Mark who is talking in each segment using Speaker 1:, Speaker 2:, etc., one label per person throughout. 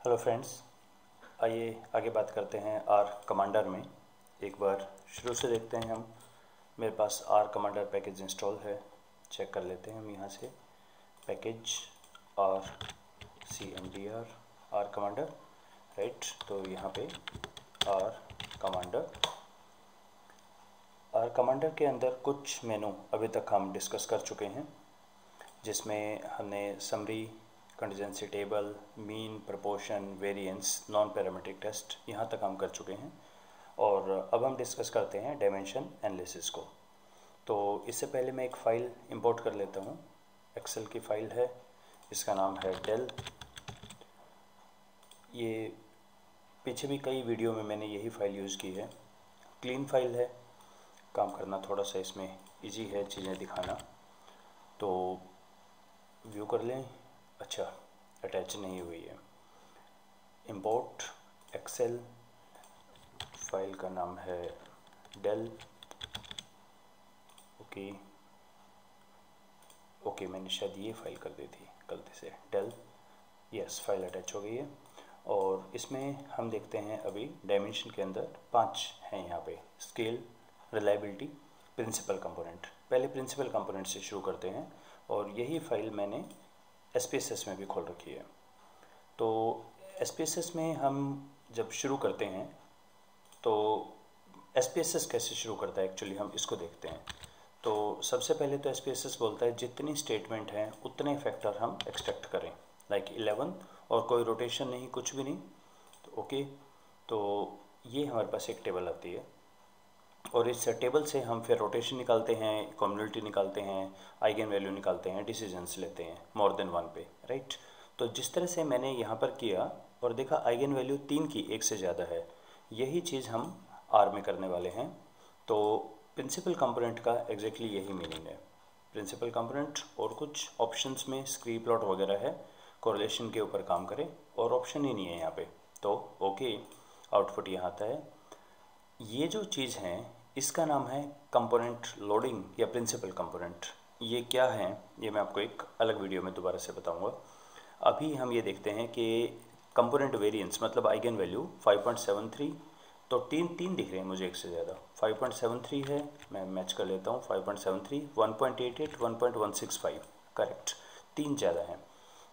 Speaker 1: Hello friends आइए आगे बात करते हैं आर कमांडर में। एक बार शुरू से देखते हैं हम। मेरे पास आर कमांडर पैकेज इंस्टॉल है। चेक कर लेते हैं हम यहाँ से। Package R C M D R R commander right तो यहाँ पे आर कमांडर आर कमांडर के अंदर कुछ मेनू अभी तक हम डिस्कस कर चुके हैं, जिसमें हमने summary contingency table mean proportion variance non parametric test यहाँ तक हम कर चुके हैं। और अब हम डिस्कस करते हैं डायमेंशन एनालिसिस को। तो इससे पहले मैं एक फ़ाइल इंपोर्ट कर लेता हूँ। एक्सेल की फ़ाइल है। इसका नाम है डेल ये पीछे भी कई वीडियो में मैंने यही फ़ाइल यूज़ की है। क्लीन फ़ाइल है। काम करना थोड़ा सा इसमें इजी है चीज़ें दिखाना। तो व्यू कर लें। अच्छा। अटैच नहीं हुई है। इम्पोर्ट एक्सेल फ़ाइल का नाम है डेल ओके ओके मैंने शायद ये फ़ाइल कर दी थी गलती से। डेल यस फ़ाइल अटैच हो गई है। और इसमें हम देखते हैं अभी डायमेंशन के अंदर पाँच हैं यहाँ पे। स्केल रिलायबिलिटी प्रिंसिपल कंपोनेंट पहले प्रिंसिपल कंपोनेंट से शुरू करते हैं और यही फ़ाइल मैंने एस में भी खोल रखी है। तो एस में हम जब शुरू करते हैं तो SPSS कैसे शुरू करता है एक्चुअली हम इसको देखते हैं। तो सबसे पहले तो SPSS बोलता है जितनी स्टेटमेंट हैं, उतने फैक्टर हम एक्सट्रैक्ट करें। लाइक like इलेवन और कोई रोटेशन नहीं, कुछ भी नहीं। तो ओके तो ये हमारे पास एक टेबल आती है। और इस टेबल से हम फिर रोटेशन निकालते हैं कम्युनिटी निकालते हैं आइगन वैल्यू निकालते हैं डिसीजंस लेते हैं मोर देन वन पे राइट तो जिस तरह से मैंने यहाँ पर किया और देखा आइगन वैल्यू तीन की, एक से ज़्यादा है, यही चीज़ हम आर में करने वाले हैं। तो प्रिंसिपल कंपोनेंट का एग्जैक्टली exactly यही मीनिंग है। प्रिंसिपल कंपोनेंट और कुछ ऑप्शंस में स्क्री प्लॉट वगैरह है कोरिलेशन के ऊपर काम करें और ऑप्शन ही नहीं है यहाँ पे। तो ओके आउटपुट यहाँ आता है। ये जो चीज़ हैं इसका नाम है कंपोनेंट लोडिंग या प्रिंसिपल कंपोनेंट। ये क्या है, ये मैं आपको एक अलग वीडियो में दोबारा से बताऊँगा। अभी हम ये देखते हैं कि कंपोनेंट वेरिएंस मतलब आइगन वैल्यू 5.73 तो तीन तीन दिख रहे हैं मुझे एक से ज़्यादा। 5.73 है, मैं मैच कर लेता हूँ 5.73 1.88 1.165 करेक्ट, तीन ज़्यादा हैं।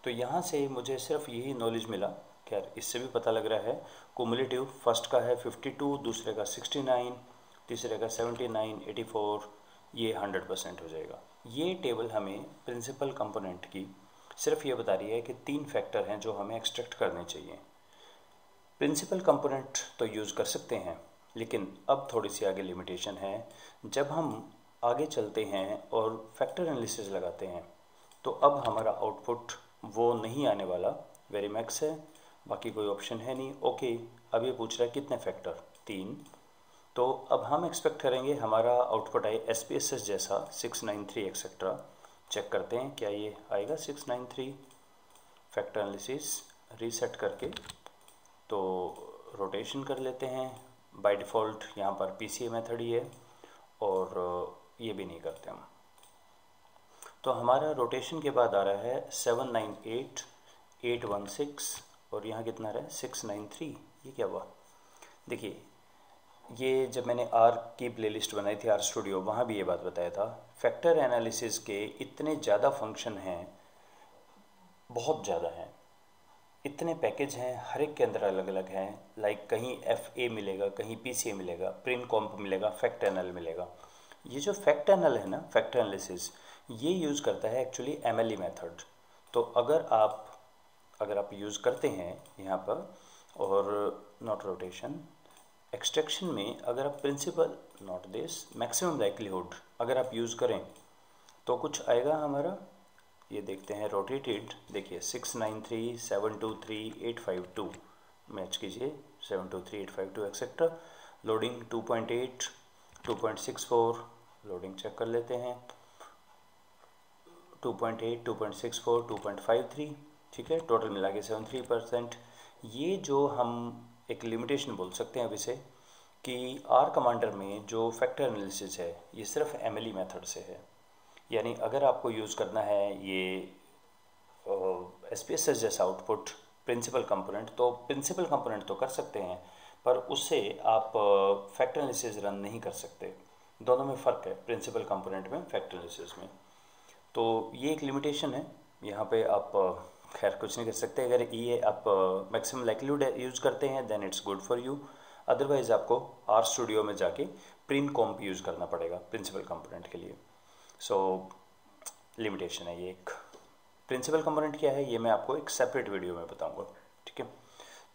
Speaker 1: तो यहाँ से मुझे सिर्फ़ यही नॉलेज मिला, खैर, इससे भी पता लग रहा है कुमुलेटिव फ़र्स्ट का है 52 दूसरे का 69 तीसरे का 79 84 ये 100 परसेंट हो जाएगा। ये टेबल हमें प्रिंसिपल कंपोनेंट की सिर्फ़ ये बता रही है कि तीन फैक्टर हैं जो हमें एक्सट्रैक्ट करने चाहिए। प्रिंसिपल कंपोनेंट तो यूज़ कर सकते हैं, लेकिन अब थोड़ी सी आगे लिमिटेशन है। जब हम आगे चलते हैं और फैक्टर एनालिसिस लगाते हैं तो अब हमारा आउटपुट वो नहीं आने वाला। वेरी मैक्स है, बाकी कोई ऑप्शन है नहीं। ओके अब ये पूछ रहा है कितने फैक्टर? तीन। तो अब हम एक्सपेक्ट करेंगे हमारा आउटपुट आए एस पी एस एस जैसा six nine three etcetera check करते हैं क्या ये आएगा six nine three factor analysis reset करके तो रोटेशन कर लेते हैं। बाय डिफ़ॉल्ट यहाँ पर पी सी ए मेथड ही है और ये भी नहीं करते हम। तो हमारा रोटेशन के बाद आ रहा है seven nine eight eight one six और यहाँ कितना रहा है सिक्स नाइन थ्री ये क्या हुआ? देखिए ये जब मैंने आर की प्लेलिस्ट बनाई थी आर स्टूडियो वहाँ भी ये बात बताया था फैक्टर एनालिसिस के इतने ज़्यादा फ़ंक्शन हैं, बहुत ज़्यादा हैं। इतने पैकेज हैं, हर एक के अंदर अलग अलग हैं लाइक कहीं एफ़ ए मिलेगा, कहीं पी सी ए मिलेगा प्रिंट कॉम्प मिलेगा फैक्ट एनल मिलेगा। ये जो फैक्ट एनल है ना फैक्ट एनालिसिस ये यूज़ करता है actually M L E method तो अगर आप अगर आप यूज़ करते हैं यहाँ पर, और नॉट रोटेशन एक्सट्रैक्शन में अगर आप principal not this maximum likelihood अगर आप यूज़ करें तो कुछ आएगा हमारा, ये देखते हैं रोटेटेड देखिए six nine three seven two three eight five two match कीजिए seven two three eight five two etcetera loading two point eight two point six four loading check कर लेते हैं two point eight two point six four two point five three ठीक है total मिला के seven three percent ये जो हम एक लिमिटेशन बोल सकते हैं अब इसे, कि आर कमांडर में जो फैक्टर एनालिसिस है, ये सिर्फ़ एम मेथड से है। यानी अगर आपको यूज़ करना है ये एस पी जैसा आउटपुट प्रिंसिपल कंपोनेंट तो प्रिंसिपल कंपोनेंट तो कर सकते हैं, पर उससे आप फैक्टर एनालिसिस रन नहीं कर सकते। दोनों में फ़र्क है प्रिंसिपल कंपोनेंट में फैक्टर एनालिसिस में। तो ये एक लिमिटेशन है, यहाँ पे आप खैर कुछ नहीं कर सकते। अगर ये आप मैक्सिमम लाइकलीहुड यूज़ करते हैं then it's good for you otherwise आपको आर स्टूडियो में जाके प्रिंट कॉम्प यूज़ करना पड़ेगा प्रिंसिपल कंपोनेंट के लिए। सो so, लिमिटेशन है ये एक। प्रिंसिपल कंपोनेंट क्या है ये मैं आपको एक सेपरेट वीडियो में बताऊँगा ठीक है?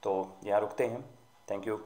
Speaker 1: तो यहाँ रुकते हैं। Thank you